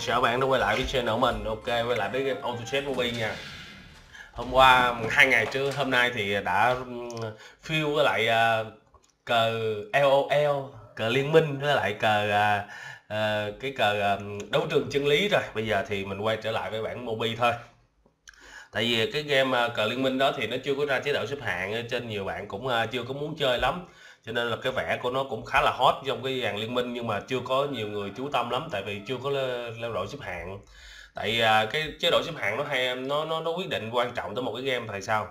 Hi, chào bạn đã quay lại với channel của mình. Ok, quay lại với game Auto Chess Mobile nha. Hôm qua, hai ngày trước, hôm nay thì đã phiêu với lại uh, cờ LOL Cờ liên minh với lại cờ uh, uh, cái cờ uh, đấu trường chân lý rồi. Bây giờ thì mình quay trở lại với bản Mobile thôi. Tại vì cái game uh, cờ liên minh đó thì nó chưa có ra chế độ xếp hạng Trên nhiều bạn cũng uh, chưa có muốn chơi lắm cho nên là cái vẽ của nó cũng khá là hot trong cái dàn liên minh, nhưng mà chưa có nhiều người chú tâm lắm, tại vì chưa có leo đội xếp hạng. Tại à, cái chế độ xếp hạng nó hay, nó nó nó quyết định quan trọng tới một cái game tại sao?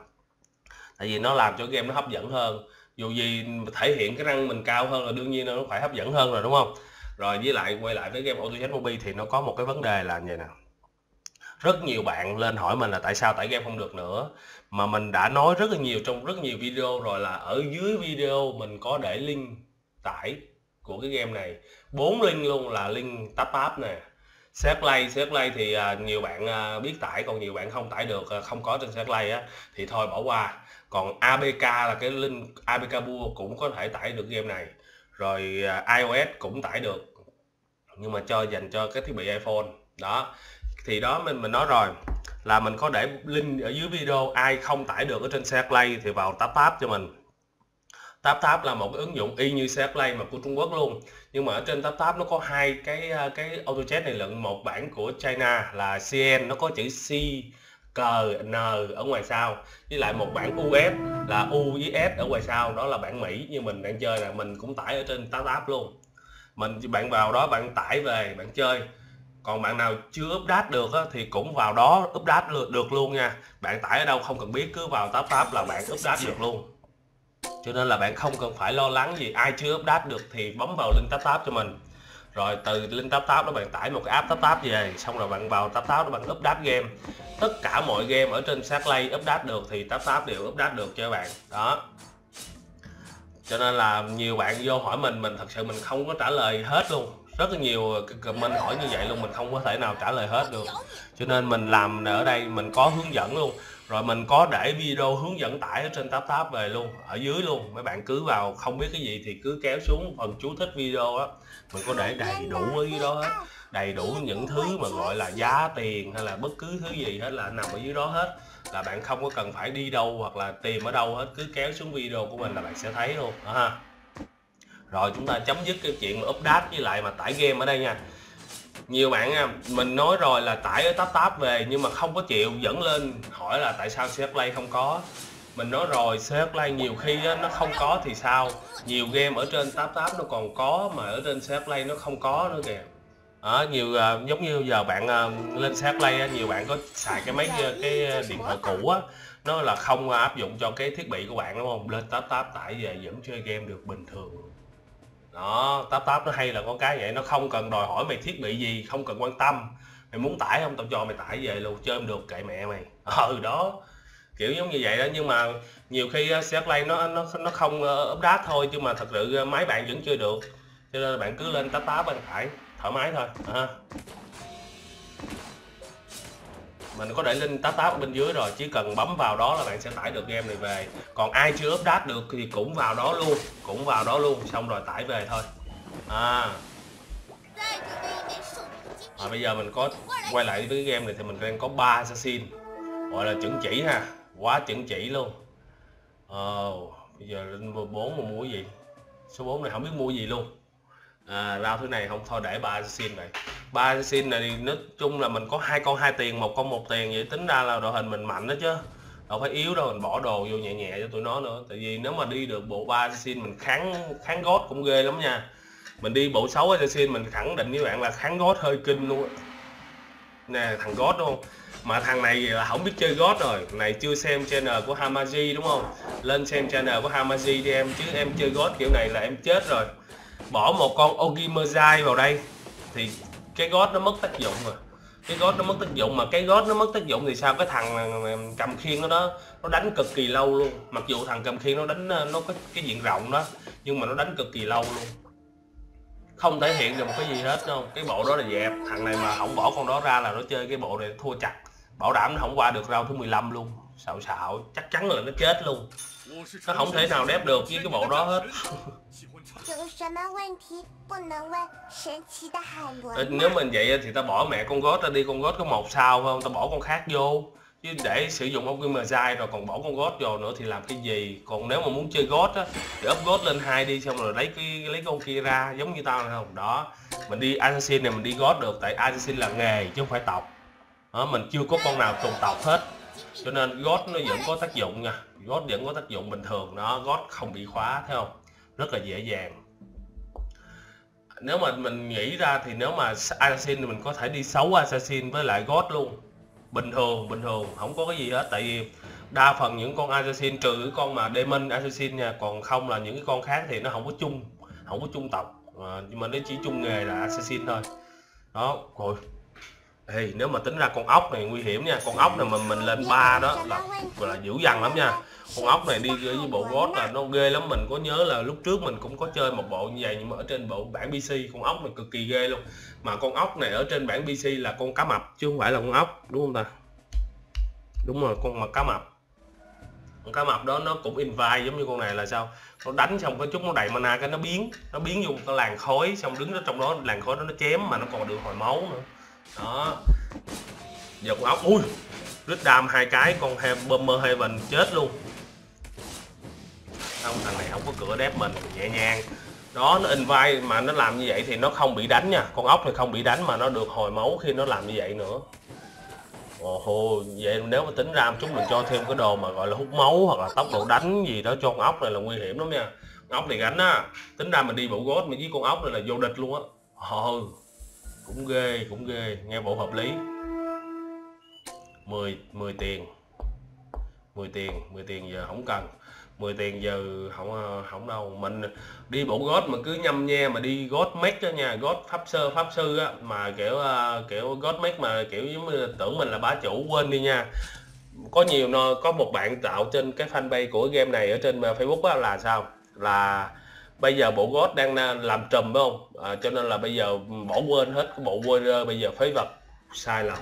Tại vì nó làm cho game nó hấp dẫn hơn. Dù gì thể hiện cái răng mình cao hơn là đương nhiên nó phải hấp dẫn hơn rồi, đúng không? Rồi với lại quay lại với game Auto Chess Mobile thì nó có một cái vấn đề là như nào rất nhiều bạn lên hỏi mình là tại sao tải game không được nữa. Mà mình đã nói rất là nhiều trong rất nhiều video rồi là ở dưới video mình có để link tải của cái game này. Bốn link luôn là link tap app nè. Set play set play thì à, nhiều bạn à, biết tải, còn nhiều bạn không tải được à, không có trên set play á, thì thôi bỏ qua. Còn ABK là cái link ABK Bua cũng có thể tải được game này. Rồi iOS cũng tải được, nhưng mà cho dành cho cái thiết bị iPhone. Đó thì đó, mình mình nói rồi, là mình có để link ở dưới video, ai không tải được ở trên xe play thì vào tap tap cho mình. Tap tap là một cái ứng dụng y như xe play mà của Trung Quốc luôn, nhưng mà ở trên tap tap nó có hai cái ờ, cái auto chat này lận. Một bản của China là CN nó có chữ C cờ N ở ngoài sau, với lại một bản US là U với S ở ngoài sau, đó là bản Mỹ như mình đang chơi là mình cũng tải ở trên tap tap luôn. Mình, bạn vào đó, bạn tải về, bạn chơi còn bạn nào chưa update được á, thì cũng vào đó update được luôn nha. Bạn tải ở đâu không cần biết cứ vào tab pháp là bạn update được luôn. Cho nên là bạn không cần phải lo lắng gì. Ai chưa update được thì bấm vào link tab tab cho mình. Rồi từ link tab tab đó bạn tải một cái app tab tab về xong rồi bạn vào tab tab đó bạn update game. Tất cả mọi game ở trên sát play update được thì tab tab đều update được cho bạn. Đó. Cho nên là nhiều bạn vô hỏi mình mình thật sự mình không có trả lời hết luôn rất là nhiều comment hỏi như vậy luôn, mình không có thể nào trả lời hết được. Cho nên mình làm ở đây, mình có hướng dẫn luôn. Rồi mình có để video hướng dẫn tải ở trên tab tab về luôn, ở dưới luôn. Mấy bạn cứ vào không biết cái gì thì cứ kéo xuống phần chú thích video á. Mình có để đầy đủ ở dưới đó hết, đầy đủ những thứ mà gọi là giá tiền hay là bất cứ thứ gì hết, là nằm ở dưới đó hết. Là bạn không có cần phải đi đâu hoặc là tìm ở đâu hết, cứ kéo xuống video của mình là bạn sẽ thấy luôn, đó ha rồi chúng ta chấm dứt cái chuyện mà update với lại mà tải game ở đây nha. Nhiều bạn nha mình nói rồi là tải ở tab tab về nhưng mà không có chịu dẫn lên hỏi là tại sao CF Play không có? Mình nói rồi CF Play nhiều khi á, nó không có thì sao? Nhiều game ở trên tab tab nó còn có mà ở trên CF Play nó không có nữa kìa. Ở nhiều à, giống như giờ bạn à, lên xe Play á, nhiều bạn có xài cái máy à, cái à, điện thoại cũ á nó là không áp dụng cho cái thiết bị của bạn đúng không? Lên tab tab tải về vẫn chơi game được bình thường đó, táp táp nó hay là con cái vậy, nó không cần đòi hỏi mày thiết bị gì, không cần quan tâm. Mày muốn tải không, tao cho mày tải về luôn, chơi được, kệ mẹ mày. Ừ đó. Kiểu giống như vậy đó, nhưng mà nhiều khi ờ, xe play nó nó nó không ờ, update thôi, nhưng mà thật sự ờ, máy bạn vẫn chơi được. Cho nên bạn cứ lên táp táp bên phải, thoải mái thôi à mình có để link tá táp ở bên dưới rồi chỉ cần bấm vào đó là bạn sẽ tải được game này về. Còn ai chưa update được thì cũng vào đó luôn cũng vào đó luôn xong rồi tải về thôi. À. Và bây giờ mình có quay lại với cái game này thì mình đang có ba assassin gọi là chuẩn chỉ ha quá chuẩn chỉ luôn. Ờ bây giờ lên bốn mà mua gì? Số 4 này không biết mua gì luôn. À, rau thứ này không thôi để ba assassin vậy ba assassin này nói chung là mình có hai con, hai tiền, một con, một tiền vậy. Tính ra là đội hình mình mạnh đó chứ. Đâu phải yếu đâu, mình bỏ đồ vô nhẹ nhẹ cho tụi nó nữa. Tại vì nếu mà đi được bộ ba xin mình kháng kháng gót cũng ghê lắm nha. Mình đi bộ 6 assassin mình khẳng định với bạn là kháng gót hơi kinh luôn. Nè, thằng gót đúng không? Mà thằng này là không biết chơi gót rồi. Này chưa xem channel của Hamaji đúng không? Lên xem channel của Hamaji đi em, chứ em chơi gót kiểu này là em chết rồi. Bỏ một con Ogimazai vào đây. Thì cái gót nó mất tác dụng rồi. Cái gót nó mất tác dụng, mà cái gót nó mất tác dụng thì sao? Cái thằng ờ, cầm khiên nó đó, nó đánh cực kỳ lâu luôn. Mặc dù thằng cầm khiên nó đánh ờ, nó có cái diện rộng đó, nhưng mà nó đánh cực kỳ lâu luôn. Không thể hiện được một cái gì hết đâu cái bộ đó là dẹp. Thằng này mà không bỏ con đó ra là nó chơi cái bộ này thua chặt. Bảo đảm nó không qua được rau thứ 15 luôn. Xạo xạo, chắc chắn là nó chết luôn. Nó không thể nào đép được với cái bộ đó hết. 有什么问题不能问神奇的海Ờ,伦 nếu 吗？ mình vậy thì ta bỏ mẹ con gót ra đi con gót có một sao phải không ta bỏ con khác vô chứ để sử dụng ốc kim dai rồi còn bỏ con gót vô nữa thì làm cái gì còn nếu mà muốn chơi gót á thì ấp gót lên hai đi xong rồi lấy cái lấy con kia ra giống như tao này không đó mình đi assassin này mình đi gót được tại assassin là nghề chứ không phải tộc đó, mình chưa có con nào trùng tộc hết cho nên gót nó vẫn có tác dụng nha gót vẫn có tác dụng bình thường nó gót không bị khóa thấy không Rất là dễ dàng. Nếu mà mình nghĩ ra thì nếu mà assassin thì mình có thể đi xấu assassin với lại god luôn. Bình thường bình thường không có cái gì hết. Tại vì đa phần những con assassin trừ cái con mà demon assassin nha còn không là những cái con khác thì nó không có chung không có chung tộc. À, nhưng mà nó chỉ chung nghề là assassin thôi. Đó rồi. Ê, nếu mà tính ra con ốc này nguy hiểm nha. Con ốc này mà mình lên ba đó là là dữ dằn lắm nha con ốc này đi với bộ gót là nó ghê lắm. Mình có nhớ là lúc trước mình cũng có chơi một bộ như vậy, nhưng mà ở trên bộ bản PC con ốc này cực kỳ ghê luôn. Mà con ốc này ở trên bản PC là con cá mập, chứ không phải là con ốc, đúng không ta? Đúng rồi, con mà cá mập. Con cá mập đó nó cũng invite giống như con này là sao? Nó đánh xong cái chút nó đầy mana cái nó biến nó biến vô một cái làn khói, xong đứng ở trong đó, làn khói đó nó chém mà nó còn được hồi máu nữa. Đó. Giờ con ốc, ui, rít đam hai cái, con he bomber heaven chết luôn không, thằng này không có cửa đép mình, nhẹ nhàng. Đó, nó invite mà nó làm như vậy thì nó không bị đánh nha. Con ốc thì không bị đánh mà nó được hồi máu khi nó làm như vậy nữa. Ồ hồ vậy nếu mà tính ra chúng mình cho thêm cái đồ mà gọi là hút máu hoặc là tốc độ đánh gì đó cho con ốc này là nguy hiểm lắm nha. Con ốc này gánh á, tính ra mình đi bộ gót mà với con ốc này là vô địch luôn á. Ừ cũng ghê cũng ghê, nghe bộ hợp lý. 10 10 tiền. 10 tiền 10 tiền giờ không cần. 10 tiền giờ không ờ, không đâu. Mình đi bộ gót mà cứ nhâm nhe mà đi gót mét đó nha gót pháp sư pháp sư á mà kiểu ờ, kiểu gót mét mà kiểu giống như tưởng mình là bá chủ quên đi nha. Có nhiều nó có một bạn tạo trên cái fanpage của game này ở trên ờ, Facebook á là sao? Là bây giờ bộ gót đang làm trùm phải không? À, cho nên là bây giờ bỏ quên hết cái bộ warrior bây giờ phế vật sai lầm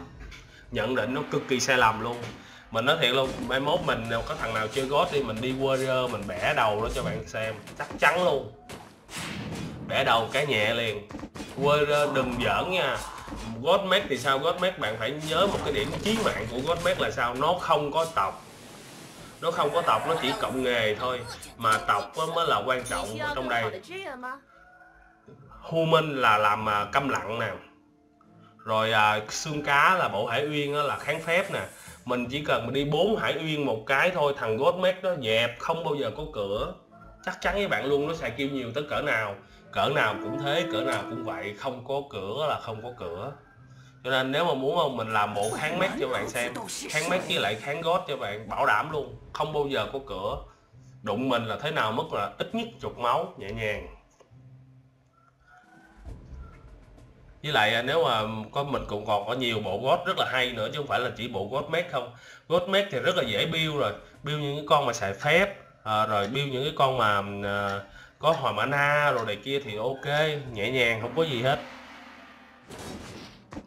nhận định nó cực kỳ sai lầm luôn mình nói thiệt luôn mai mốt mình có thằng nào chơi gót đi mình đi warrior mình bẻ đầu đó cho bạn xem. Chắc chắn luôn. Bẻ đầu cái nhẹ liền. Warrior đừng giỡn nha. Gót mét thì sao? Gót mét bạn phải nhớ một cái điểm chí mạng của gót mét là sao? Nó không có tộc nó không có tộc nó chỉ cộng nghề thôi. Mà tộc mới là quan trọng ở trong đây. Human là làm à, câm lặng nè. Rồi à, xương cá là bộ hải uyên là kháng phép nè mình chỉ cần mình đi bốn hải uyên một cái thôi, thằng Godmate nó dẹp, không bao giờ có cửa. Chắc chắn với bạn luôn, nó xài kêu nhiều tới cỡ nào. Cỡ nào cũng thế, cỡ nào cũng vậy, không có cửa là không có cửa. Cho nên nếu mà muốn không mình làm bộ kháng mét cho bạn xem, kháng mét với lại kháng gót cho bạn, bảo đảm luôn, không bao giờ có cửa. Đụng mình là thế nào mất là ít nhất chục máu, nhẹ nhàng. Với lại à, nếu mà có mình cũng còn có nhiều bộ gót rất là hay nữa chứ không phải là chỉ bộ gót mét không. Gót mét thì rất là dễ build rồi build những cái con mà xài phép à, rồi build những cái con mà à, có hồi mana rồi này kia thì ok nhẹ nhàng không có gì hết.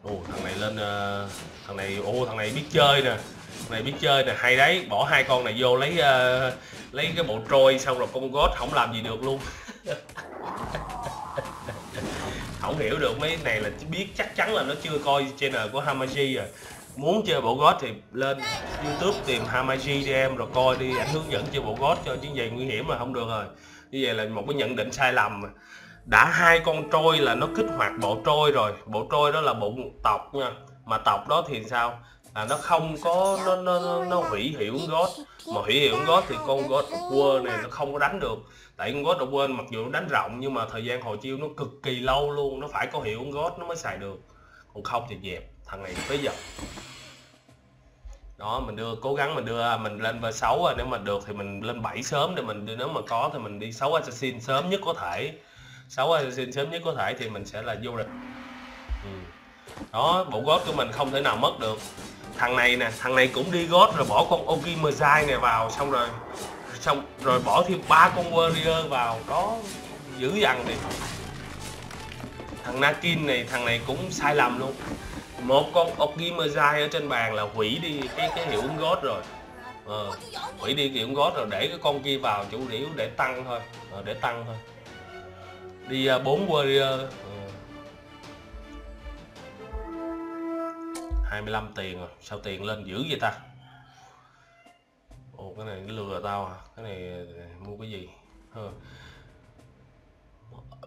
Ồ thằng này lên à, thằng này ô thằng này biết chơi nè thằng này biết chơi nè hay đấy bỏ hai con này vô lấy à, lấy cái bộ trôi xong rồi con gót không làm gì được luôn. không hiểu được mấy này là biết chắc chắn là nó chưa coi channel của Hamaji rồi muốn chơi bộ gót thì lên YouTube tìm Hamaji đi em rồi coi đi anh hướng dẫn chơi bộ gót cho chứ vậy nguy hiểm là không được rồi. Như vậy là một cái nhận định sai lầm à. đã hai con trôi là nó kích hoạt bộ trôi rồi bộ trôi đó là bộ tộc nha. Mà tộc đó thì sao? Là nó không có nó nó nó, nó hủy hiệu gót mà hủy hiệu gót thì con gót quơ này nó không có đánh được tại con gót đầu quên, mặc dù nó đánh rộng nhưng mà thời gian hồi chiêu nó cực kỳ lâu luôn, nó phải có hiệu gót nó mới xài được. Còn không thì dẹp, thằng này tới giờ. Đó, mình đưa, cố gắng mình đưa, mình lên v 6 nếu mà được thì mình lên 7 sớm để mình nếu mà có thì mình đi 6 assassin sớm nhất có thể. 6 assassin sớm nhất có thể thì mình sẽ là vô địch. Ừ. đó, bộ gót của mình không thể nào mất được. Thằng này nè, thằng này cũng đi gót rồi bỏ con Okimazai này vào, xong rồi xong rồi bỏ thêm ba con warrior vào đó dữ dằn đi thằng Nakin này thằng này cũng sai lầm luôn. Một con Okimazai ở trên bàn là hủy đi cái cái hiệu ứng gót rồi. Ờ, hủy đi hiệu ứng gót rồi để cái con kia vào chủ yếu để tăng thôi. Ờ, để tăng thôi. Đi uh, warrior. Ờ. Ừ. 25 tiền rồi. Sao tiền lên dữ vậy ta? Ồ cái này lừa tao à? Cái này mua cái gì? Ừ.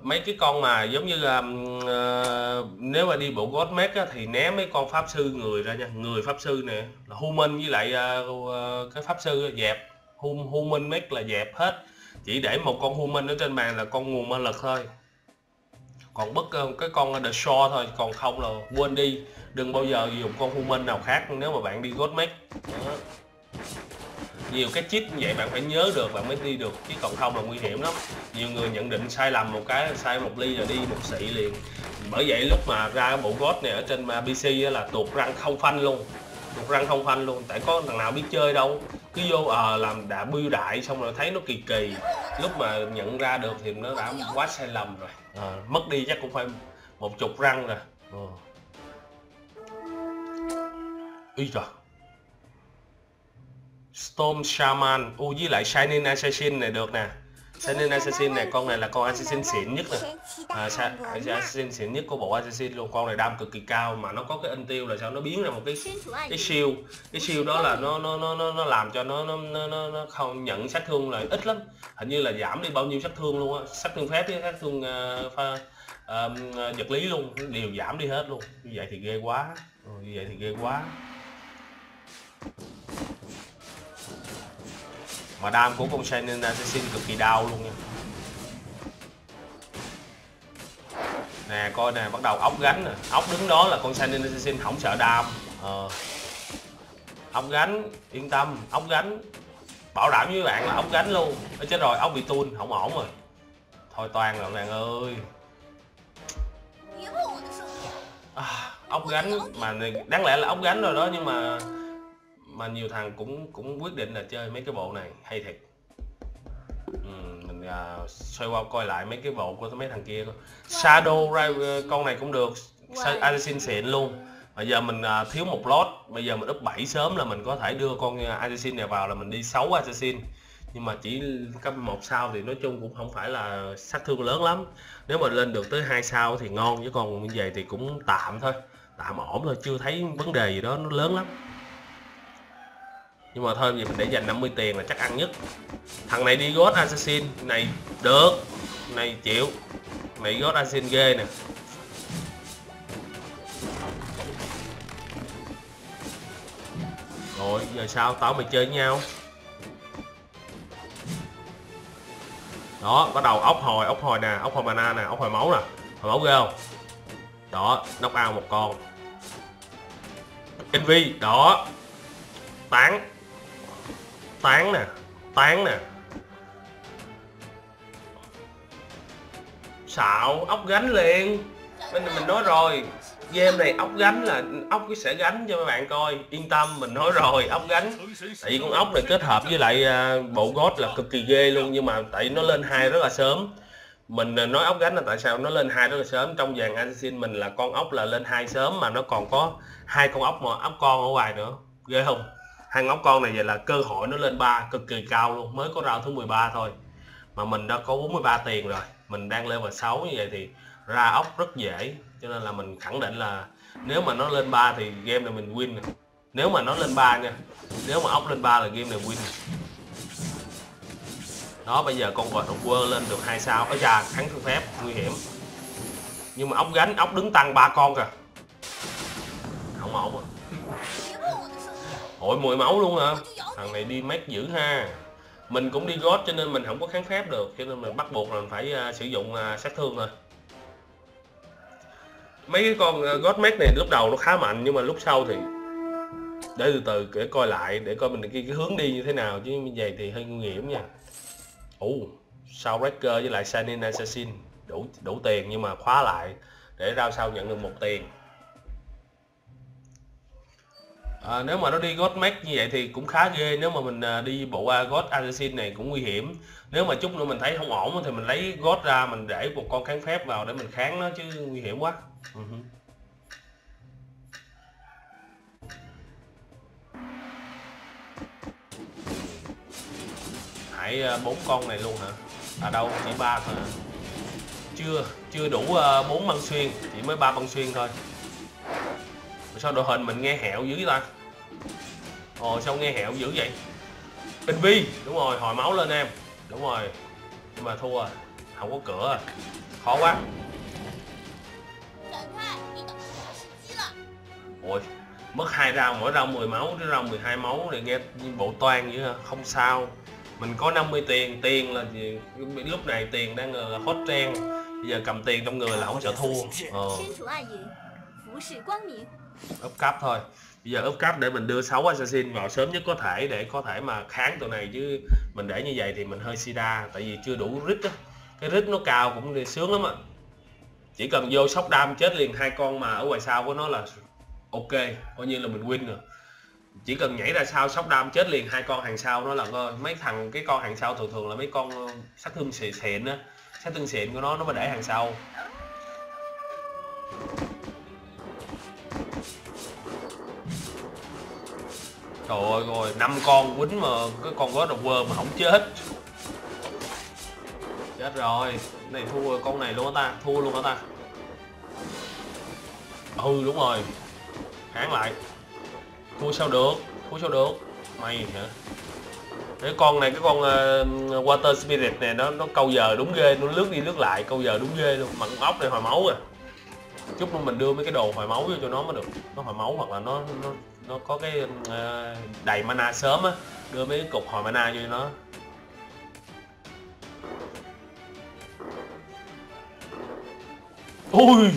mấy cái con mà giống như là uh, nếu mà đi bộ gót mét á, thì né mấy con pháp sư người ra nha. Người pháp sư nè là human với lại uh, cái pháp sư dẹp. Hum human mét là dẹp hết. Chỉ để một con human ở trên bàn là con nguồn ma lực thôi. Còn bất cái con the shore thôi còn không là quên đi. Đừng bao giờ dùng con human nào khác nếu mà bạn đi godmake nhiều cái chip như vậy bạn phải nhớ được bạn mới đi được. Chứ còn không là nguy hiểm lắm. Nhiều người nhận định sai lầm một cái sai một ly là đi một xị liền. Bởi vậy lúc mà ra cái bộ god này ở trên pc là tuột răng không phanh luôn. Tuột răng không phanh luôn. Tại có thằng nào biết chơi đâu. Cứ vô à, làm đã biêu đại xong rồi thấy nó kỳ kỳ. Lúc mà nhận ra được thì nó đã quá sai lầm rồi. À, mất đi chắc cũng phải một chục răng rồi à. Ý trời Storm Shaman. U với lại Shining Assassin này được nè. Shining Assassin này con này là con Assassin xịn nhất nè. À, Assassin xịn nhất của bộ Assassin luôn. Con này đam cực kỳ cao mà nó có cái in tiêu là sao nó biến ra một cái cái siêu Cái siêu đó là nó nó nó nó làm cho nó nó nó, nó, không nhận sát thương là ít lắm. Hình như là giảm đi bao nhiêu sát thương luôn á. Sát thương phép với sát thương uh, pha, uh, vật lý luôn. Đều giảm đi hết luôn. Như vậy thì ghê quá. Ừ, như vậy thì ghê quá mà đam của con Shining Assassin cực kỳ đau luôn nha. Nè coi nè bắt đầu ốc gánh nè. Ốc đứng đó là con Shining Assassin không sợ đam. Ờ. ốc gánh yên tâm ốc gánh. Bảo đảm với bạn là ốc gánh luôn. Ê, chết rồi ốc bị tuôn không ổn rồi. Thôi toàn rồi bạn ơi. À, ốc gánh mà đáng lẽ là ốc gánh rồi đó nhưng mà mà nhiều thằng cũng cũng quyết định là chơi mấy cái bộ này hay thiệt. Ừ, mình uh, xoay qua coi lại mấy cái bộ của mấy thằng kia Shadow con này cũng được. Assassin xịn luôn. Bây giờ mình uh, thiếu một lót. Bây giờ mình up 7 sớm là mình có thể đưa con Assassin này vào là mình đi 6 Assassin. Nhưng mà chỉ cấp một sao thì nói chung cũng không phải là sát thương lớn lắm. Nếu mà lên được tới hai sao thì ngon chứ còn như vậy thì cũng tạm thôi. Tạm ổn thôi chưa thấy vấn đề gì đó nó lớn lắm nhưng mà thôi vì mình để dành 50 tiền là chắc ăn nhất. Thằng này đi God Assassin, này được, này chịu. Này God Assassin ghê nè. Rồi, giờ sao? Tao mày chơi với nhau. Đó, bắt đầu ốc hồi ốc hồi nè, ốc hồi mana nè, ốc hồi máu nè. Hồi máu ghê không? Đó, knock out một con. Envy, đó. Tán tán nè tán nè. Xạo, ốc gánh liền. Mình mình nói rồi, game này ốc gánh là ốc cái sẽ gánh cho mấy bạn coi. Yên tâm, mình nói rồi, ốc gánh. Tại vì con ốc này kết hợp với lại à, bộ gót là cực kỳ ghê luôn, nhưng mà tại nó lên hai rất là sớm. Mình à, nói ốc gánh là tại sao nó lên hai rất là sớm? Trong dàn assassin mình là con ốc là lên hai sớm mà nó còn có hai con ốc mà ốc con ở ngoài nữa. Ghê không? Hai ngóc con này vậy là cơ hội nó lên ba, cực kỳ cao luôn. Mới có rau thứ 13 thôi. Mà mình đã có 43 tiền rồi. Mình đang lên vào 6 như vậy thì ra ốc rất dễ. Cho nên là mình khẳng định là nếu mà nó lên 3 thì game này mình win này. nếu mà nó lên 3 nha, nếu mà ốc lên 3 là game này win này. đó, bây giờ con vợt quơ lên được hai sao. Ở trà thắng thương phép, nguy hiểm. Nhưng mà ốc gánh, ốc đứng tăng ba con kìa. Không ổn rồi hội mùi máu luôn hả? Thằng này đi mét dữ ha. Mình cũng đi gót cho nên mình không có kháng phép được cho nên mình bắt buộc là mình phải uh, sử dụng uh, sát thương thôi. Mấy cái con uh, gót mét này lúc đầu nó khá mạnh nhưng mà lúc sau thì để từ từ để coi lại để coi mình cái, cái hướng đi như thế nào chứ như vậy thì hơi nguy hiểm nha. Ủ sao breaker với lại shining assassin đủ đủ tiền nhưng mà khóa lại để ra sau nhận được một tiền à, nếu mà nó đi God Max như vậy thì cũng khá ghê nếu mà mình à, đi bộ qua God Assassin này cũng nguy hiểm. Nếu mà chút nữa mình thấy không ổn thì mình lấy God ra mình để một con kháng phép vào để mình kháng nó chứ nguy hiểm quá. Uh -huh. hãy bốn con này luôn hả? À đâu chỉ ba thôi hả? Chưa chưa đủ à, bốn băng xuyên chỉ mới ba băng xuyên thôi sao đội hình mình nghe hẹo dữ ta? Ồ, sao nghe hẹo dữ vậy? Tinh vi đúng rồi, hồi máu lên em. Đúng rồi, nhưng mà thua à. không có cửa à. khó quá. Ôi, mất hai rau, mỗi rau 10 máu, cái rau 12 máu thì nghe bộ toan vậy hả không sao. Mình có 50 tiền tiền là gì? Lúc này tiền đang là hot trend. Bây giờ cầm tiền trong người là không sợ thua. Ờ úp cấp thôi. Bây giờ úp cấp để mình đưa 6 assassin vào sớm nhất có thể để có thể mà kháng tụi này, chứ mình để như vậy thì mình hơi sida, tại vì chưa đủ rít á. Cái rít nó cao cũng sướng lắm á. Chỉ cần vô sóc đam chết liền hai con mà ở ngoài sau của nó là ok, coi như là mình win rồi. Chỉ cần nhảy ra sau sóc đam chết liền hai con hàng sau nó là mấy thằng, cái con hàng sau thường thường là mấy con ờ, sát thương xịn xịn á. Sát thương xịn của nó nó mới để hàng sau. Trời ơi rồi năm con quýnh mà cái con God of War mà không chết. Chết rồi. Này thua con này luôn ta. Thua luôn hả ta. Ừ đúng rồi. Hãng lại. Thua sao được? Thua sao được? Mày hả? Cái con này cái con uh, water spirit này nó nó câu giờ đúng ghê. Nó lướt đi lướt lại câu giờ đúng ghê luôn. Mặn ốc này hồi máu à chút nữa mình đưa mấy cái đồ hồi máu vô cho nó mới được. Nó hồi máu hoặc là nó nó nó có cái uh, đầy mana sớm á. Đưa mấy cái cục hồi mana vô cho nó. Ui!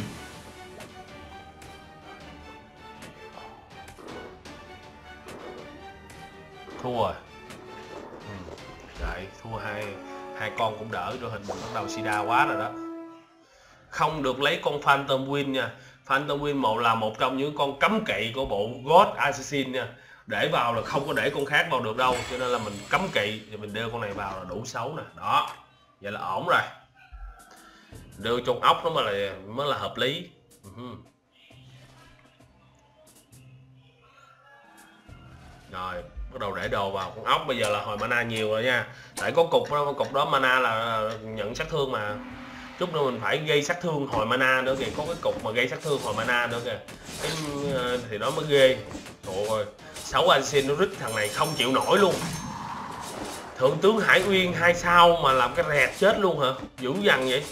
Thua rồi. Ừ. Đấy, thua hai hai con cũng đỡ rồi hình mình bắt đầu sida quá rồi đó không được lấy con Phantom Win nha. Phantom Win một là một trong những con cấm kỵ của bộ God Assassin nha. Để vào là không có để con khác vào được đâu, cho nên là mình cấm kỵ thì mình đưa con này vào là đủ xấu nè. Đó, vậy là ổn rồi. Đưa trong ốc nó mới là mới là hợp lý. Ừ. Rồi, bắt đầu để đồ vào con ốc. Bây giờ là hồi mana nhiều rồi nha. Tại có cục đó cục đó mana là nhận sát thương mà chút nữa mình phải gây sát thương hồi mana nữa kìa. Có cái cục mà gây sát thương hồi mana nữa kìa. Cái ờ, thì đó mới ghê. Rồi sáu anh xin nó rít thằng này không chịu nổi luôn. Thượng tướng hải uyên hai sao mà làm cái rẹt chết luôn hả? Dữ dằn vậy.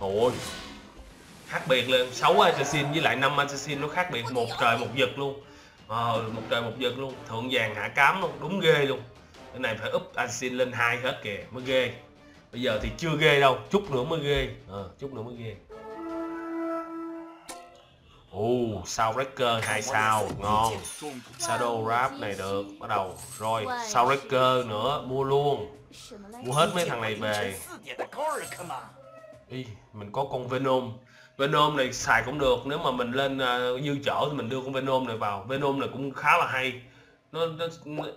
Ôi khác biệt lên 6 assassin với lại 5 assassin nó khác biệt một trời một vực luôn. Ờ một trời một vực luôn. Thượng vàng hạ cám luôn. Đúng ghê luôn. Cái này phải úp assassin lên hai hết kìa. Mới ghê bây giờ thì chưa ghê đâu chút nữa mới ghê. Ờ chút nữa mới ghê. Ồ, sao Breaker 2 sao, ngon. Shadow Rap này được, bắt đầu. Rồi, sao Breaker nữa, mua luôn. Mua hết mấy thằng này về. Ý, mình có con Venom. Venom này xài cũng được nếu mà mình lên uh, dư chỗ thì mình đưa con Venom này vào. Venom này cũng khá là hay. Nó, nó,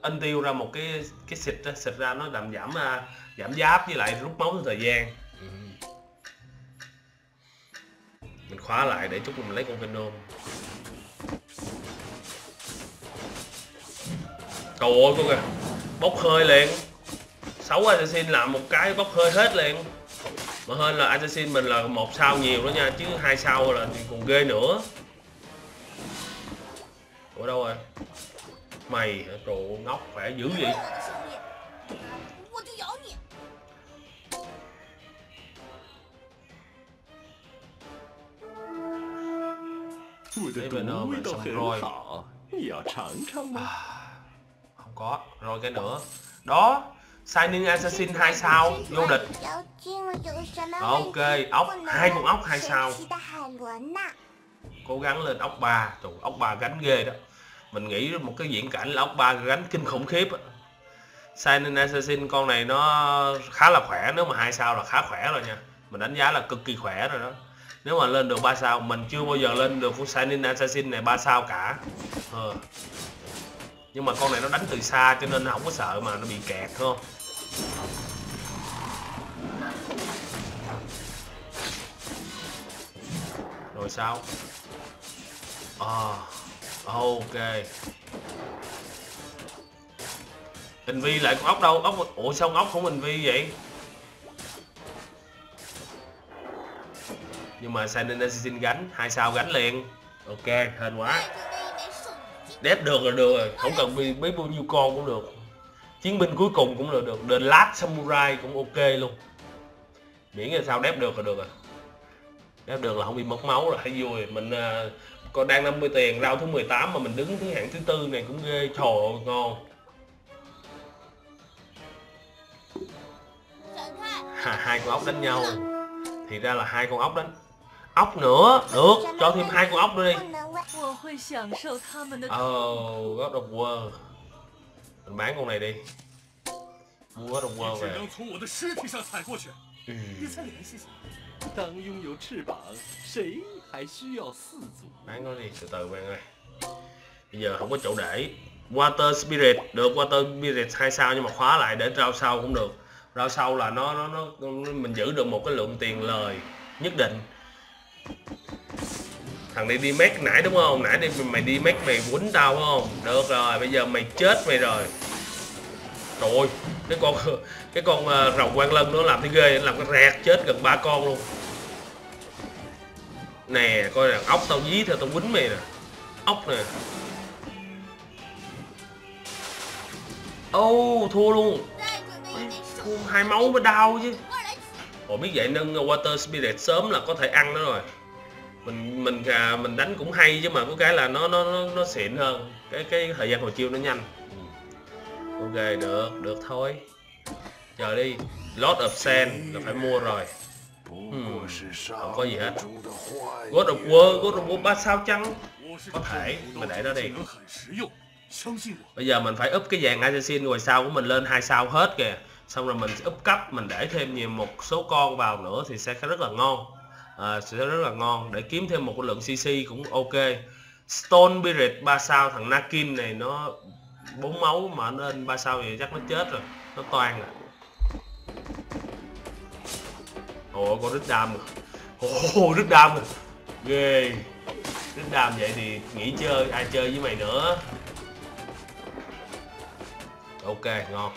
nó tiêu ra một cái cái xịt xịt ra nó làm giảm uh, giảm giáp với lại rút máu thời gian. Ừ. mình khóa lại để chút mình lấy con Venom. Trời ơi cô kìa. Bốc hơi liền. Sáu assassin làm một cái bốc hơi hết liền. Mà hơn là assassin mình là một sao nhiều đó nha chứ hai sao là thì còn ghê nữa. Ủa đâu rồi? Mày hả? Ngốc khỏe dữ vậy Đấy bên ơ mình xong rồi. à, Không có. Rồi cái nữa. Đó Shining Assassin 2 sao. Vô địch. Ok ốc. Hai con ốc 2 sao. Cố gắng lên ốc 3 Trời, ốc 3 gánh ghê đó. Mình nghĩ một cái diễn cảnh là ốc 3 gánh kinh khủng khiếp á. Shining Assassin con này nó khá là khỏe. Nếu mà hai sao là khá khỏe rồi nha. Mình đánh giá là cực kỳ khỏe rồi đó nếu mà lên được 3 sao mình chưa bao giờ lên được Shining Assassin này 3 sao cả. Ừ. nhưng mà con này nó đánh từ xa cho nên nó không có sợ mà nó bị kẹt không? Rồi sao? À, ok. Hình vi lại con ốc đâu? Ốc ủa sao ốc không hình vi vậy? nhưng mà Sanenazin gánh hai sao gánh liền. Ok hên quá. Đép được là được rồi không cần biết bao nhiêu con cũng được. Chiến binh cuối cùng cũng là được The Last Samurai cũng ok luôn. Miễn là sao đép được là được rồi. Đép được là không bị mất máu là hay vui. Mình à, uh, còn đang 50 tiền rau thứ 18 mà mình đứng thứ hạng thứ tư này cũng ghê trời ngon. À, hai con ốc đánh nhau. Thì ra là hai con ốc đánh ốc nữa. Được cho thêm hai con ốc nữa đi. Oh god of quơ mình bán con này đi. Mua god quơ. war về. ừ. bán con đi từ từ bạn ơi bây giờ không có chỗ để. Water spirit. Được water spirit hai sao nhưng mà khóa lại để rau sau cũng được. Rau sau là nó nó nó mình giữ được một cái lượng tiền lời nhất định thằng này đi mét nãy đúng không? Nãy đi mày đi mét mày quýnh tao đúng không? Được rồi bây giờ mày chết mày rồi. Rồi cái con cái con ờ, rồng quan lân nó làm thấy ghê làm cái rẹt chết gần ba con luôn. Nè coi nè ốc tao dí theo tao quýnh mày nè. Ốc nè. Ô oh, thua luôn. Thua hai máu mới đau chứ. Ủa biết vậy nâng Water Spirit sớm là có thể ăn nó rồi. Mình mình à, mình đánh cũng hay chứ mà có cái là nó nó nó, nó xịn hơn. Cái cái thời gian hồi chiêu nó nhanh. Ừ. Ok được được thôi. Chờ đi. Lord of Sand là phải mua rồi. Hmm, không có gì hết. God of War God of War ba sao trắng có thể mình để đó đi. Bây giờ mình phải up cái vàng assassin rồi sao của mình lên hai sao hết kìa xong rồi mình up cấp mình để thêm nhiều một số con vào nữa thì sẽ rất là ngon. À, sẽ rất là ngon. Để kiếm thêm một lượng cc cũng ok. Stone spirit 3 sao thằng nakin này nó bốn máu mà nó lên 3 sao thì chắc nó chết rồi. Nó toan rồi. Ồ con rít đam rồi ồ rít đam rồi ghê. Rít đam vậy thì nghỉ chơi ai chơi với mày nữa? Ok ngon.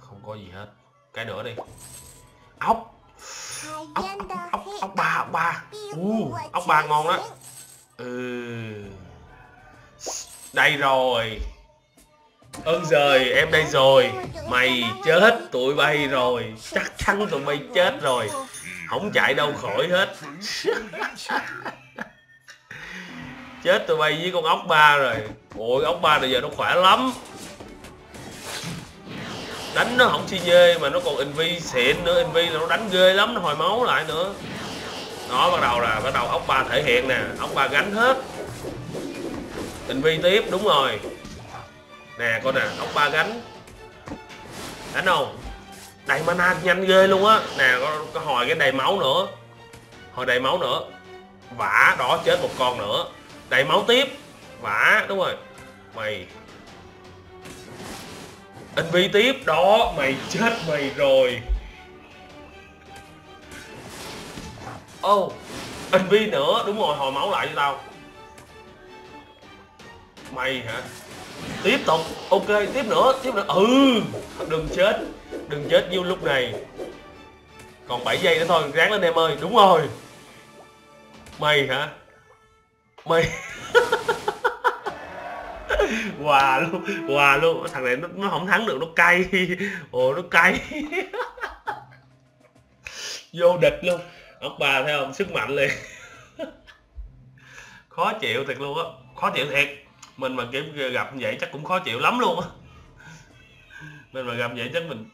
Không có gì hết. Cái nữa đi. Ốc. Ốc, ốc, ốc, ba, ốc ba. Uh, Ốc ba ngon đó. ừ. Đây rồi. Ơn giời em đây rồi. Mày chết tụi bay rồi. Chắc chắn tụi bay chết rồi. Không chạy đâu khỏi hết. chết tụi bay với con ốc ba rồi. Ôi ốc ba bây giờ nó khỏe lắm. Đánh nó không chi dê mà nó còn invi xịn nữa. Invi là nó đánh ghê lắm nó hồi máu lại nữa. Đó bắt đầu là bắt đầu ốc ba thể hiện nè. Ốc ba gánh hết. Invi tiếp đúng rồi. Nè con nè ốc ba gánh. Đánh không? Đầy mana nhanh ghê luôn á. Nè có, có hồi cái đầy máu nữa. Hồi đầy máu nữa. Vả đó chết một con nữa đầy máu tiếp. Vả đúng rồi. Mày. Anh Vi tiếp. Đó mày chết mày rồi. Ô oh, Vi nữa. Đúng rồi hồi máu lại cho tao. Mày hả? Tiếp tục. Ok tiếp nữa tiếp nữa. Ừ đừng chết. Đừng chết như lúc này. Còn 7 giây nữa thôi ráng lên em ơi. Đúng rồi. Mày hả? Mày. Quà luôn quà luôn. Thằng này nó, nó không thắng được nó cay. Ồ nó cay. Vô địch luôn. Ông bà thấy không? Sức mạnh liền. Khó chịu thiệt luôn á. Khó chịu thiệt. Mình mà kiểu gặp như vậy chắc cũng khó chịu lắm luôn á. Mình mà gặp vậy chắc mình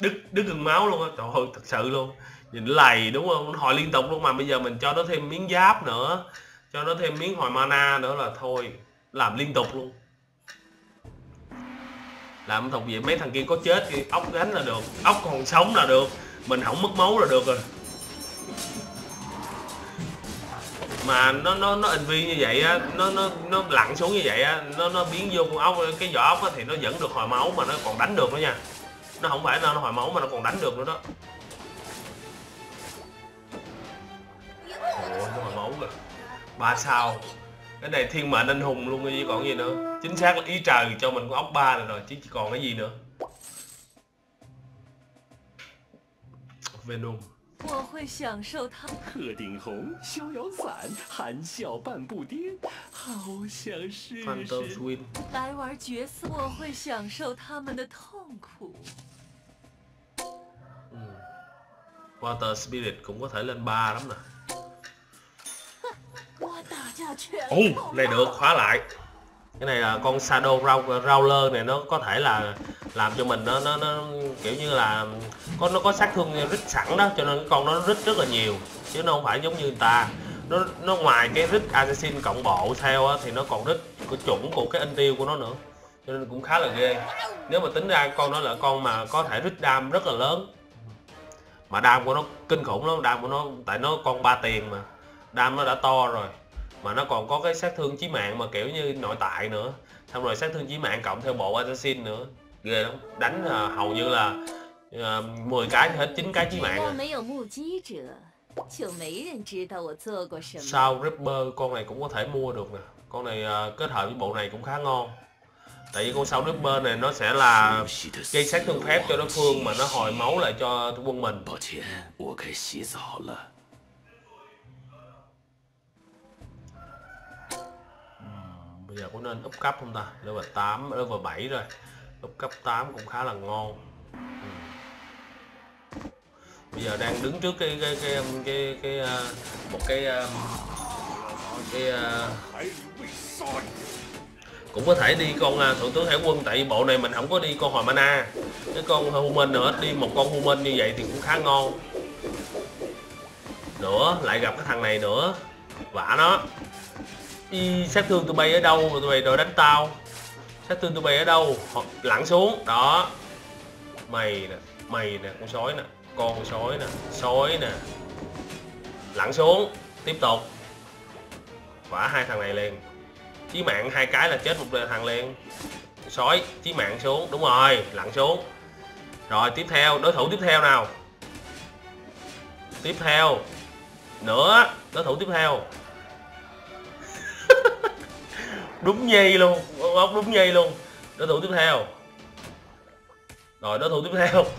đứt đứt gần máu luôn á. Trời ơi thật sự luôn. Nhìn lầy đúng không? Nó liên tục luôn mà. Bây giờ mình cho nó thêm miếng giáp nữa cho nó thêm miếng hồi mana nữa là thôi làm liên tục luôn. Làm thuộc vậy mấy thằng kia có chết thì ốc gánh là được ốc còn sống là được mình không mất máu là được rồi. Mà nó nó nó in vi như vậy á nó nó nó lặn xuống như vậy á nó nó biến vô con ốc cái vỏ ốc á thì nó vẫn được hồi máu mà nó còn đánh được nữa nha. Nó không phải là nó hồi máu mà nó còn đánh được nữa đó. Ủa, nó hồi máu rồi ba sao cái này thiên mệnh anh hùng luôn chứ còn gì nữa chính xác là ý trời cho mình có ốc ba rồi, rồi chứ chỉ còn cái gì nữa Venom 我会享受他。鹤顶红，逍遥散，含笑半步癫，好想试 Phantom 试。 Swing 来玩角色，我会享受他们的痛苦。 ừ. Water Spirit cũng có thể lên 3 lắm nè Ồ, này được, khóa lại. Cái này là con shadow Rowler này nó có thể là làm cho mình nó nó, nó kiểu như là có nó có sát thương rít sẵn đó cho nên con nó rít rất là nhiều chứ nó không phải giống như người ta. Nó nó ngoài cái rít assassin cộng bộ theo thì nó còn rít của chuẩn của cái anh tiêu của nó nữa cho nên cũng khá là ghê. Nếu mà tính ra con nó là con mà có thể rít đam rất là lớn. Mà đam của nó kinh khủng lắm đam của nó tại nó con ba tiền mà đam nó đã to rồi mà nó còn có cái sát thương chí mạng mà kiểu như nội tại nữa. Xong rồi sát thương chí mạng cộng theo bộ assassin nữa. Ghê lắm. Đánh là hầu như là ờ, uh, 10 cái hết 9 cái chí mạng rồi. sao ripper con này cũng có thể mua được nè. Con này uh, kết hợp với bộ này cũng khá ngon. Tại vì con sau Ripper này nó sẽ là gây sát thương phép cho đối phương mà nó hồi máu lại cho quân mình. bây giờ có nên úp cấp không ta? Level 8 level 7 rồi. Úp cấp 8 cũng khá là ngon. Ừ. Bây giờ đang đứng trước cái cái cái cái, cái, cái à, một cái à, cái uh, cũng có thể đi con uh, thủ tướng hải quân tại bộ này mình không có đi con hồi mana. Cái con human nữa đi một con human như vậy thì cũng khá ngon. Nữa lại gặp cái thằng này nữa. Vả nó y sát thương tụi bay ở đâu? Mà tụi bay đòi đánh tao. Sát thương tụi bay ở đâu? Họ- lặn xuống. Đó. Mày nè mày nè, con sói nè, con sói nè sói nè. Lặn xuống. Tiếp tục. Vả hai thằng này liền. Chí mạng hai cái là chết một thằng liền. Sói, chí mạng xuống. Đúng rồi, lặn xuống. Rồi, tiếp theo. Đối thủ tiếp theo nào? Tiếp theo. Nữa. Đối thủ tiếp theo đúng nhây luôn ốc đúng nhây luôn. Đối thủ tiếp theo. Rồi đối thủ tiếp theo.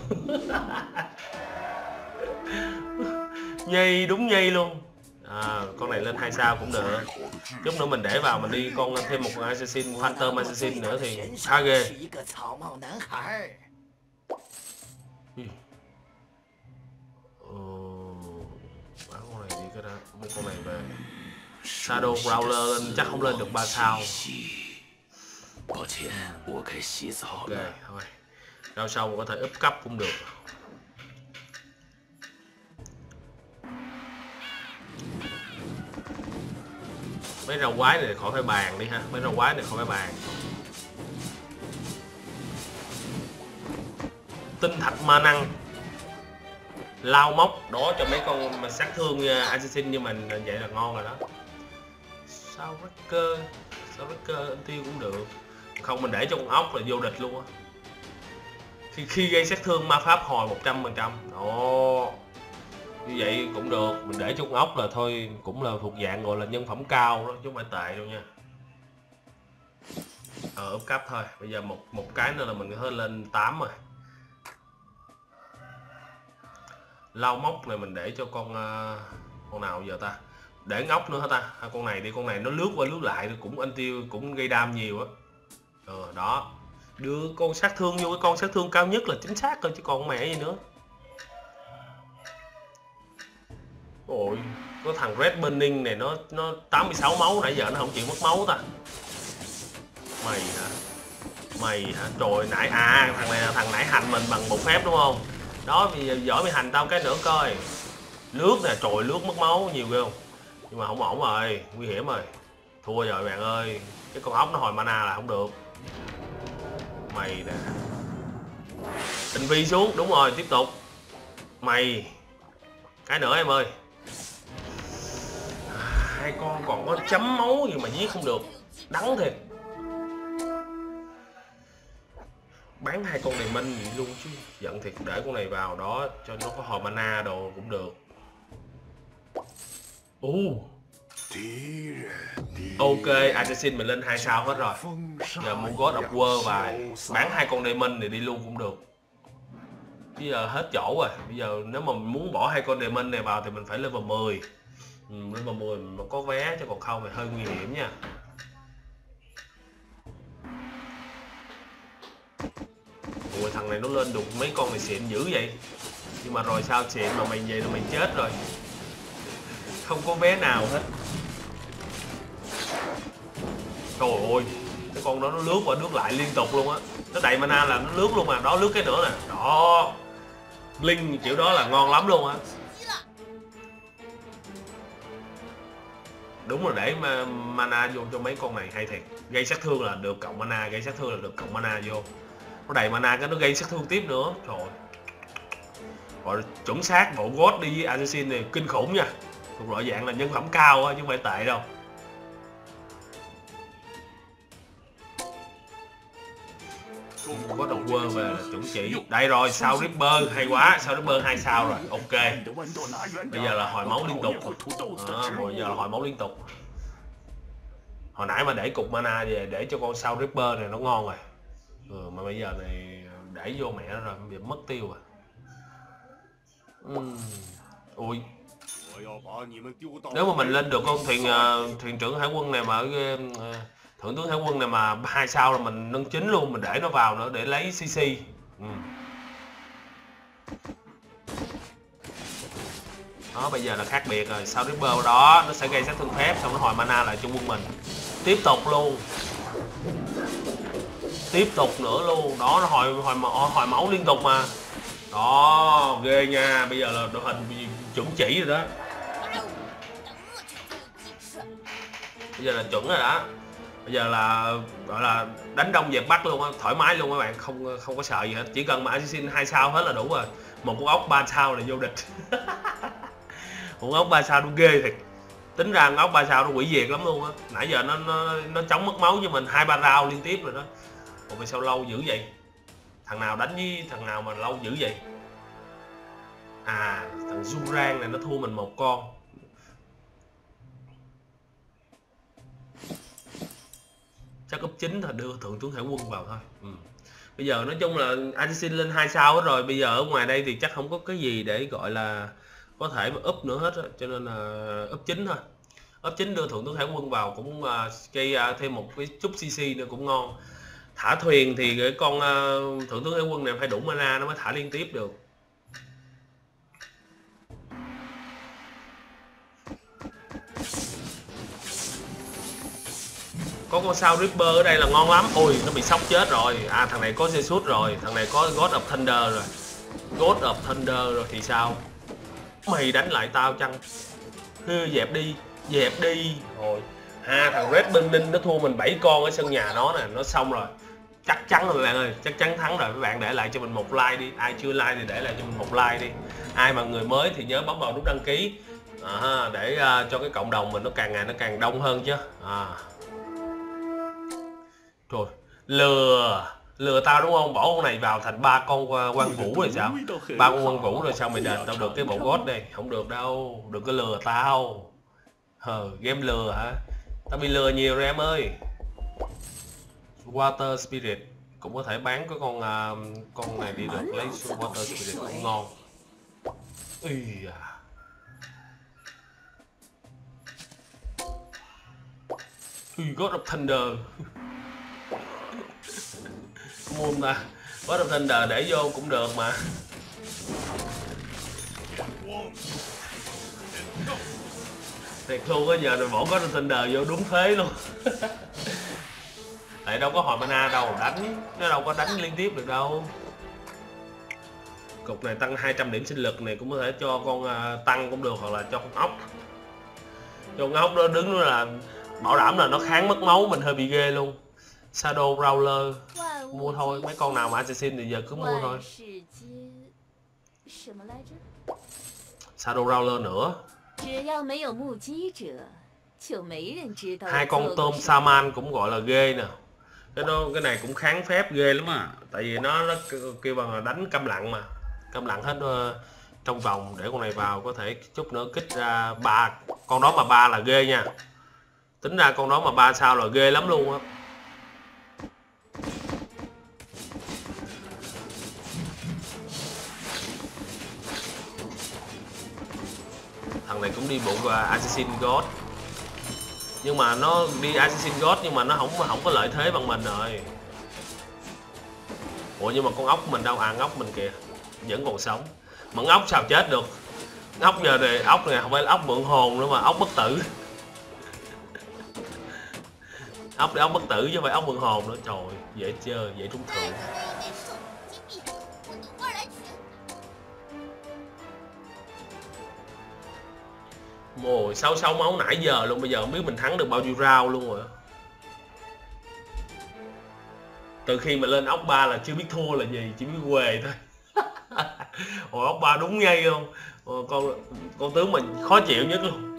Nhây đúng nhây luôn. À, con này lên hai sao cũng được. Chút nữa mình để vào mình đi con lên thêm một assassin của hunter assassin nữa thì khá ghê. Ừ, bán con này đi cái đó mua con này về. Shadow Growler lên chắc không lên được 3 sao. Ok thôi. Rau sau có thể úp cấp cũng được. Mấy rau quái này khỏi phải bàn đi ha. Mấy rau quái này khỏi phải bàn. Tinh thạch ma năng. Lao móc đó cho mấy con mà sát thương uh, assassin nhưng mà vậy là ngon rồi đó. Sao Wrecker Sao Wrecker anh tiêu cũng được. Không, mình để cho con ốc là vô địch luôn á. Khi khi gây sát thương ma pháp hồi 100 phần trăm. Ồ như vậy cũng được. Mình để cho con ốc là thôi, cũng là thuộc dạng gọi là nhân phẩm cao đó, chứ không phải tệ đâu nha. Ờ cấp thôi. Bây giờ một một cái nữa là mình có thể lên 8 rồi. Lau móc này mình để cho con ờ, con nào giờ ta? Để ngốc nữa hả ta? À, con này đi con này nó lướt qua lướt lại cũng anh tiêu cũng gây đam nhiều á. Ờ đó. Đưa con sát thương vô cái con sát thương cao nhất là chính xác thôi chứ còn mẹ gì nữa. Ôi có thằng Red Burning này nó nó 86 máu nãy giờ nó không chịu mất máu ta. Mày hả? Mày hả? Trời nãy à thằng này là thằng nãy hành mình bằng một phép đúng không? Đó bây giờ giỏi mày hành tao cái nữa coi. Lướt nè trời lướt mất máu nhiều ghê không? Nhưng mà không ổn rồi, nguy hiểm rồi. Thua rồi bạn ơi, cái con ốc nó hồi mana là không được. Mày nè. Định vi xuống, đúng rồi, tiếp tục. Mày. Cái nữa em ơi. Hai con còn có chấm máu gì mà giết không được. Đắng thiệt. Bán hai con này minh vậy luôn chứ. Giận thiệt để con này vào đó cho nó có hồi mana đồ cũng được u ok assassin mình lên hai sao hết rồi. Giờ muốn god of war và bán hai con demon này đi luôn cũng được. Bây giờ hết chỗ rồi. Bây giờ nếu mà muốn bỏ hai con demon này vào thì mình phải level 10 ừ, level 10 mà có vé chứ còn không thì hơi nguy hiểm nha. Ủa thằng này nó lên được mấy con này xịn dữ vậy? Nhưng mà rồi sao xịn mà mày về là mày chết rồi? Không có vé nào hết. Trời ơi, cái con đó nó lướt qua nước lại liên tục luôn á. Nó đầy mana là nó lướt luôn mà, đó lướt cái nữa nè. Đó. Linh kiểu đó là ngon lắm luôn á. Đúng rồi, để mà mana vô cho mấy con này hay thiệt. Gây sát thương là được, cộng mana, gây sát thương là được, cộng mana vô. Nó đầy mana cái nó gây sát thương tiếp nữa. Trời. Gọi chuẩn xác, bộ god đi với assassin này, kinh khủng nha thuộc loại dạng là nhân phẩm cao á chứ không phải tệ đâu. Có đầu quơ về là chuẩn chỉ. đây rồi sao ripper hay quá sao ripper hai sao rồi? Ok. Bây giờ là hồi máu liên tục. à, bây giờ là hồi máu liên tục. Hồi nãy mà để cục mana về để cho con sao ripper này nó ngon rồi. Ừ, mà bây giờ này để vô mẹ nó rồi bị mất tiêu rồi. Uhm. ui nếu mà mình lên được con thuyền à, thuyền trưởng hải quân này mà à, thượng tướng hải quân này mà hai sao là mình nâng chính luôn mình để nó vào nữa để lấy cc ừ. đó bây giờ là khác biệt rồi. Sau ripper đó nó sẽ gây sát thương phép xong nó hồi mana lại cho quân mình. Tiếp tục luôn. Tiếp tục nữa luôn. Đó nó hồi hồi hồi, hồi máu liên tục mà. Đó ghê nha. Bây giờ là đội hình chuẩn chỉ rồi đó. Bây giờ là chuẩn rồi đó. Bây giờ là, gọi là, đánh đông dẹp bắc luôn á, thoải mái luôn các bạn, không không có sợ gì hết. Chỉ cần mà assassin hai sao hết là đủ rồi. Một con ốc, ba sao là vô địch. Một con ốc, ba sao nó ghê thiệt. Tính ra con ốc, ba sao nó quỷ diệt lắm luôn á. Nãy giờ nó nó nó chống mất máu cho mình hai, ba rau liên tiếp rồi đó. Ủa sao lâu dữ vậy? Thằng nào đánh với thằng nào mà lâu dữ vậy? À thằng Zurang này nó thua mình một con. Chắc cấp 9 là đưa thượng tướng hải quân vào thôi. Ừ. bây giờ nói chung là assassin lên hai sao hết rồi bây giờ ở ngoài đây thì chắc không có cái gì để gọi là có thể mà úp nữa hết á cho nên là úp chính thôi. Úp chính đưa thượng tướng hải quân vào cũng uh, gây uh, thêm một cái chút cc nữa cũng ngon. Thả thuyền thì cái con uh, thượng tướng hải quân này phải đủ mana nó mới thả liên tiếp được có con sao Ripper ở đây là ngon lắm. Ôi nó bị sốc chết rồi. À thằng này có Jesus rồi. Thằng này có God of Thunder rồi. God of Thunder rồi thì sao? Mày đánh lại tao chăng? Hư, dẹp đi. Dẹp đi. Rồi. Ha thằng Red Bending nó thua mình 7 con ở sân nhà nó nè. Nó xong rồi. Chắc chắn rồi bạn ơi. Chắc chắn thắng rồi. Các bạn để lại cho mình một like đi. Ai chưa like thì để lại cho mình một like đi. Ai mà người mới thì nhớ bấm vào nút đăng ký. À, để uh, cho cái cộng đồng mình nó càng ngày nó càng đông hơn chứ. À. Trời, lừa lừa tao đúng không? Bỏ con này vào thành ba con quan vũ rồi sao? Ba con quan vũ rồi sao mày đền tao được cái bộ gót đây? Không được đâu, đừng có lừa tao. Hờ, game lừa hả? Tao bị lừa nhiều rồi em ơi. Water Spirit cũng có thể bán cái con uh, con này đi được lấy Water Spirit cũng ngon. Ui à. God of Thunder mua ta có đồng Thunder để vô cũng được mà. Thiệt luôn á giờ rồi bỏ có Thunder vô đúng thế luôn. Tại đâu có hồi mana đâu, đánh, nó đâu có đánh liên tiếp được đâu. Cục này tăng 200 điểm sinh lực này cũng có thể cho con à, tăng cũng được hoặc là cho con ốc. Cho con ốc đó đứng đó là bảo đảm là nó kháng mất máu, mình hơi bị ghê luôn. Shadow Brawler mua thôi mấy con nào mà assassin thì giờ cứ mua thôi. Shadow Brawler nữa. hai con tôm Saman cũng gọi là ghê nè. Cái đó cái này cũng kháng phép ghê lắm à. Tại vì nó, nó kêu bằng là đánh câm lặng mà. Câm lặng hết uh, trong vòng để con này vào có thể chút nữa kích ra ba. Con đó mà ba là ghê nha. Tính ra con đó mà ba sao là ghê lắm luôn á thằng này cũng đi bộ qua Assassin God nhưng mà nó đi Assassin God nhưng mà nó không không có lợi thế bằng mình rồi. Ủa, nhưng mà con ốc mình đâu? À ốc mình kìa. Vẫn còn sống. Mà ốc sao chết được? Ốc giờ này, ốc này không phải là ốc mượn hồn nữa mà ốc bất tử. Ốc để ốc bất tử chứ không phải ốc mượn hồn nữa. Trời, dễ chơi, dễ trúng thưởng. Mồi 66 máu nãy giờ luôn bây giờ không biết mình thắng được bao nhiêu round luôn rồi từ khi mà lên ốc 3 là chưa biết thua là gì chỉ biết quề thôi hồi ốc 3 đúng ngay không Ờ, con con tướng mình khó chịu nhất luôn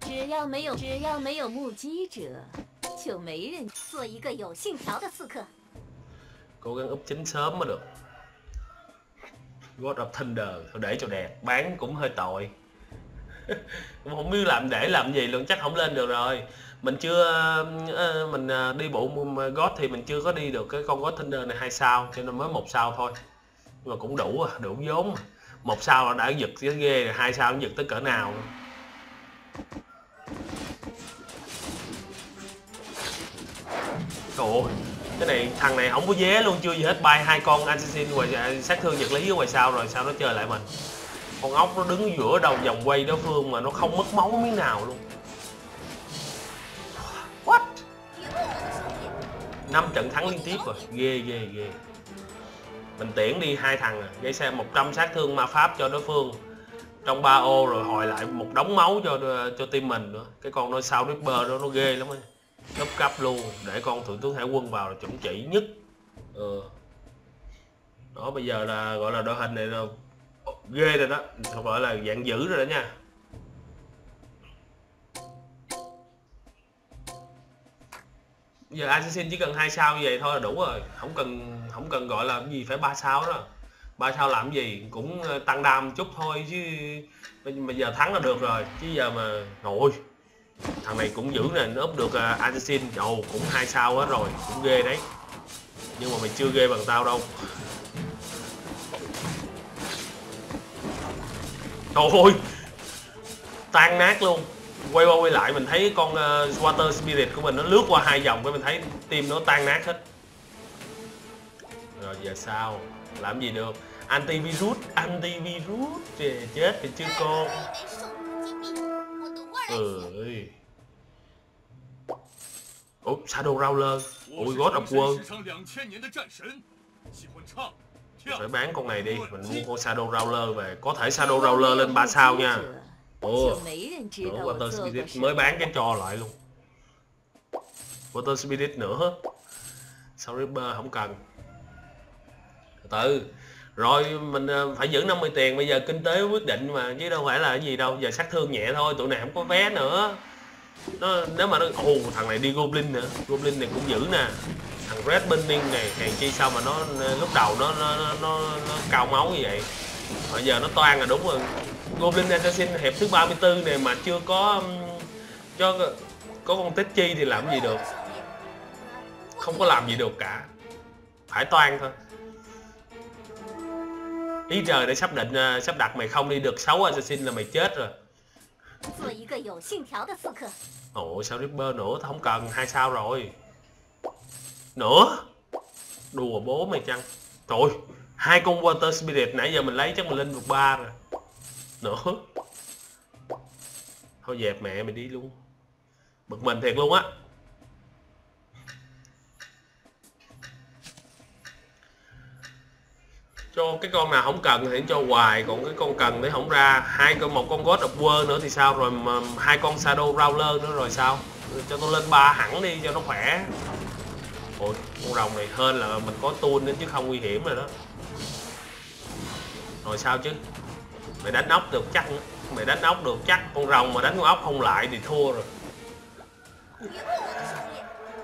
只要没有只要没有目击者，就没人做一个有信条的刺客。 cố gắng úp chính sớm mới được God of Thunder thôi để cho đẹp bán cũng hơi tội cũng không biết làm để làm gì luôn chắc không lên được rồi. Mình chưa ờ, mình ờ, đi bộ gót thì mình chưa có đi được cái con gót Tinder này hai sao cho nên mới một sao thôi. Nhưng mà cũng đủ à, đủ vốn. Một sao đã giật cái ghê rồi hai sao nó giật tới cỡ nào. Trời ơi, cái này thằng này không có vé luôn chưa gì hết. Bay hai con assassin ngoài à, sát thương vật lý ở ngoài sao rồi sao nó chơi lại mình con ốc nó đứng giữa đầu vòng quay đối phương, mà nó không mất máu miếng nào luôn. What? Năm trận thắng liên tiếp rồi. Ghê ghê ghê. Mình tiễn đi hai thằng à. Gây xe 100 sát thương ma pháp cho đối phương. Trong ba ô rồi hồi lại một đống máu cho cho team mình nữa. Cái con nó sao ripper đó, nó ghê lắm ấy. Cấp cấp luôn. Để con thượng tướng hải quân vào là chuẩn chỉ nhất. Ừ. đó, bây giờ là gọi là đội hình này rồi ghê rồi đó. Không phải là dạng dữ rồi đó nha. Giờ assassin chỉ cần hai sao như vậy thôi là đủ rồi. Không cần không cần gọi là gì phải ba sao đó. Ba sao làm gì cũng ờ, tăng đam chút thôi chứ bây giờ thắng là được rồi. Chứ giờ mà ôi thằng này cũng giữ nè nó úp được uh, assassin. Ồ cũng hai sao hết rồi. Cũng ghê đấy. Nhưng mà mày chưa ghê bằng tao đâu. trời ơi tan nát luôn quay qua quay lại mình thấy con uh, water spirit của mình nó lướt qua hai vòng cái mình thấy tim nó tan nát hết rồi giờ sao làm gì được antivirus antivirus Trời, chết thì chưa con. ừ ủa shadow rowler ui god of world phải bán con này đi. Mình mua con shadow Rowler về. Có thể shadow Rowler lên 3 sao nha. ồ. Nữa water spirit mới bán cái trò lại luôn. Water spirit nữa sao ripper không cần. Từ rồi mình ờ, phải giữ 50 tiền. Bây giờ kinh tế quyết định mà chứ đâu phải là cái gì đâu. Giờ sát thương nhẹ thôi tụi này không có vé nữa. Nó nếu mà nó ồ thằng này đi goblin nữa. Goblin này cũng giữ nè thằng red bending này hèn chi sao mà nó lúc đầu nó nó nó, nó, nó cao máu như vậy. Bây giờ nó toan là đúng rồi. Goblin assassin hiệp thứ 34 này mà chưa có cho có con tết chi thì làm gì được? Không có làm gì được cả. Phải toan thôi. Ý trời để sắp định à, sắp đặt mày không đi được xấu assassin là mày chết rồi. Ồ, sao Ripper nữa, Tao không cần, hai sao rồi. Nữa? Đùa bố mày chăng? Trời, hai con Water Spirit nãy giờ mình lấy chắc mình lên được ba rồi. Nữa? Thôi dẹp mẹ mày đi luôn. Bực mình thiệt luôn á. Cho cái con nào không cần thì cho hoài, còn cái con cần thì không ra. Hai con, một con God of War nữa thì sao? Rồi mà hai con Shadow Rowler nữa rồi sao? Cho tôi lên ba hẳn đi cho nó khỏe. Ôi, con rồng này hên là mình có tuôn nên chứ không nguy hiểm rồi đó. Rồi sao chứ? Mày đánh ốc được chắc Mày đánh ốc được chắc. Con rồng mà đánh con ốc không lại thì thua rồi.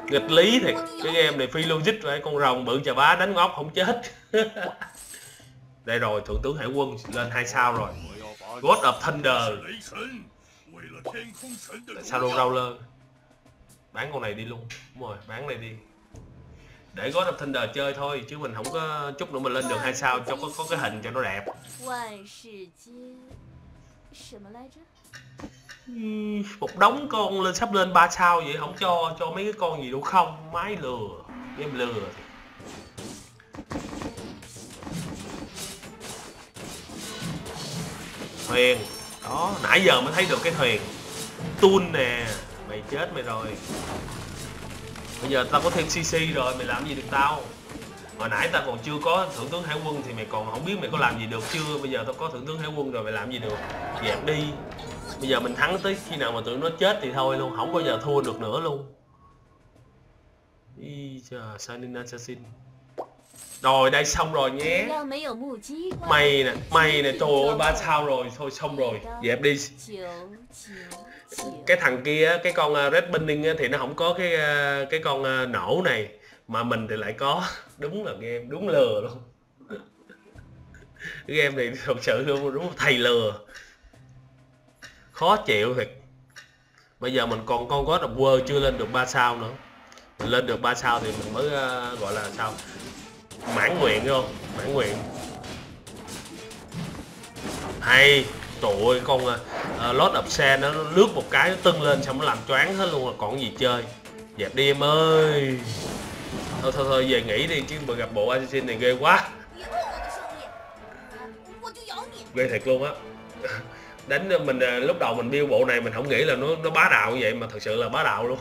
Nghịch lý thiệt. Cái game này phi logic vậy Con rồng bự chà bá đánh con ốc không chết. Đây rồi Thượng tướng Hải quân lên hai sao rồi. God of Thunder. Tại sao đâu rau lơ Bán con này đi luôn. Đúng rồi bán này đi để God of Thunder chơi thôi chứ mình không có chút nữa mình lên được hai sao cho có có cái hình cho nó đẹp. Một đống con lên sắp lên ba sao vậy không cho cho mấy cái con gì đâu không máy lừa game lừa thuyền đó nãy giờ mới thấy được cái thuyền. Tun nè mày chết mày rồi bây giờ tao có thêm cc rồi, mày làm gì được tao? Hồi nãy tao còn chưa có thượng tướng hải quân thì mày còn không biết mày có làm gì được chưa? Bây giờ tao có thượng tướng hải quân rồi, mày làm gì được? Dẹp đi. Bây giờ mình thắng tới khi nào mà tụi nó chết thì thôi luôn, không bao giờ thua được nữa luôn. Ý chờ sanin assassin. Rồi, đây xong rồi nhé. Mày nè mày nè, trời ơi, ba sao rồi, thôi xong rồi. Dẹp đi cái thằng kia cái con à, Red binning thì nó không có cái à, cái con à, nổ này mà mình thì lại có. Đúng là game đúng lừa luôn. Cái game này thật sự luôn đúng là thầy lừa. Khó chịu thiệt. Bây giờ mình còn con God of War chưa lên được 3 sao nữa. Mình lên được 3 sao thì mình mới uh, gọi là sao? Mãn nguyện không? Mãn nguyện. Hay trời ơi con uh, lót đập xe nó lướt một cái nó tưng lên xong nó làm choáng hết luôn rồi còn gì chơi? Dẹp đi em ơi. Thôi thôi thôi về nghỉ đi chứ mà gặp bộ assassin này ghê quá. Ghê thiệt luôn á. Đánh mình à, lúc đầu mình build bộ này mình không nghĩ là nó nó bá đạo như vậy mà thật sự là bá đạo luôn.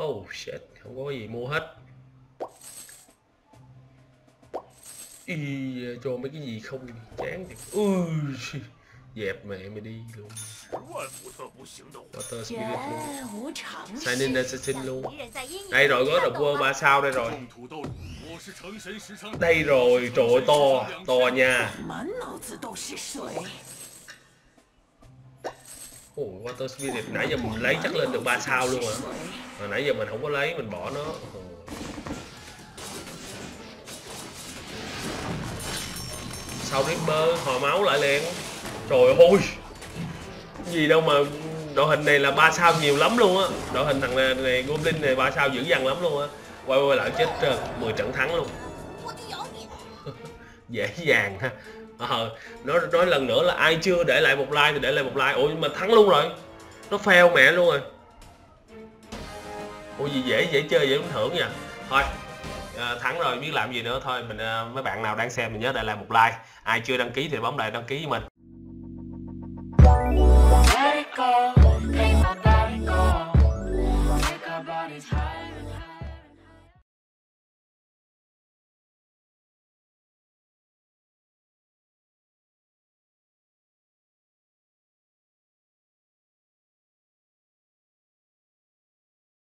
Oh shit không có gì mua hết. y cho mấy cái gì không chán thì ui dẹp mẹ mày đi luôn. Water Spirit luôn. Shining Assassin luôn. Đây rồi có độc quơ 3 sao đây rồi. Đây rồi trời ơi to To nha. Ủa Water Spirit nãy giờ mình lấy chắc lên được 3 sao luôn à. Mà nãy giờ mình không có lấy mình bỏ nó. Ừ. sau Reaper hồi máu lại liền. Trời ơi gì đâu mà đội hình này là ba sao nhiều lắm luôn á. Đội hình thằng này, này goblin này ba sao dữ dằn lắm luôn á. Quay quay lại chết trơn 10 trận thắng luôn. Dễ dàng ha. Ờ nói nói lần nữa là ai chưa để lại một like thì để lại một like. Ủa nhưng mà thắng luôn rồi. Nó fail mẹ luôn rồi. Ủa gì dễ dễ chơi dễ thưởng nha thôi Ờ, thắng rồi, biết làm gì nữa. Thôi, mình ờ, mấy bạn nào đang xem mình nhớ để lại một like. Ai chưa đăng ký thì bấm lại đăng ký với mình. Take our bodies high.